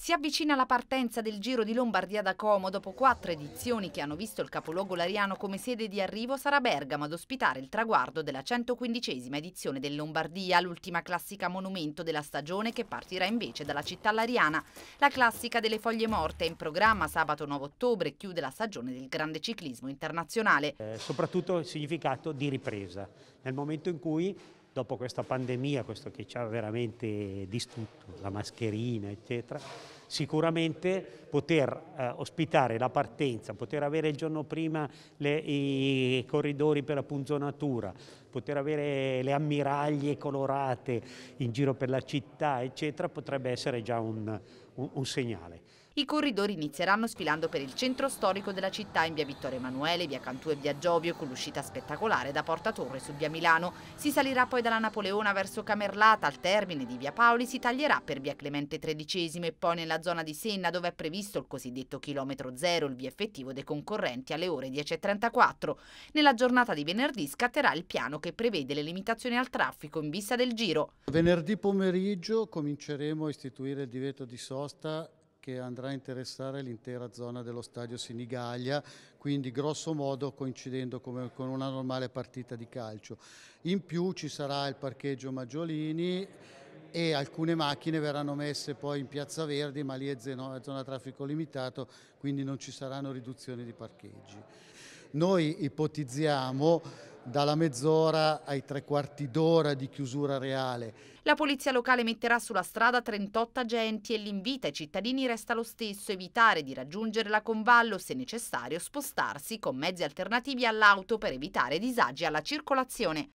Si avvicina la partenza del Giro di Lombardia da Como. Dopo quattro edizioni che hanno visto il capoluogo lariano come sede di arrivo, sarà Bergamo ad ospitare il traguardo della 115esima edizione del Lombardia, l'ultima classica monumento della stagione che partirà invece dalla città lariana. La classica delle foglie morte è in programma sabato 9 ottobre e chiude la stagione del grande ciclismo internazionale. Eh, soprattutto il significato di ripresa, nel momento in cui dopo questa pandemia, questo che ci ha veramente distrutto, la mascherina, eccetera, sicuramente poter eh, ospitare la partenza, poter avere il giorno prima le, i corridori per la punzonatura, poter avere le ammiraglie colorate in giro per la città, eccetera, potrebbe essere già un, un, un segnale. I corridori inizieranno sfilando per il centro storico della città in via Vittorio Emanuele, via Cantù e via Giovio con l'uscita spettacolare da Porta Torre su via Milano. Si salirà poi dalla Napoleona verso Camerlata, al termine di via Paoli si taglierà per via Clemente XIII e poi nella zona di Senna dove è previsto il cosiddetto chilometro zero, il via effettivo dei concorrenti alle ore 10.34. Nella giornata di venerdì scatterà il piano che prevede le limitazioni al traffico in vista del giro. Venerdì pomeriggio cominceremo a istituire il divieto di sosta che andrà a interessare l'intera zona dello stadio Sinigaglia, quindi grosso modo coincidendo con una normale partita di calcio. In più ci sarà il parcheggio Maggiolini e alcune macchine verranno messe poi in Piazza Verdi, ma lì è zona, zona traffico limitato, quindi non ci saranno riduzioni di parcheggi. Noi ipotizziamo dalla mezz'ora ai tre quarti d'ora di chiusura reale. La polizia locale metterà sulla strada 38 agenti e l'invito ai cittadini resta lo stesso, evitare di raggiungere la convallo, se necessario spostarsi con mezzi alternativi all'auto per evitare disagi alla circolazione.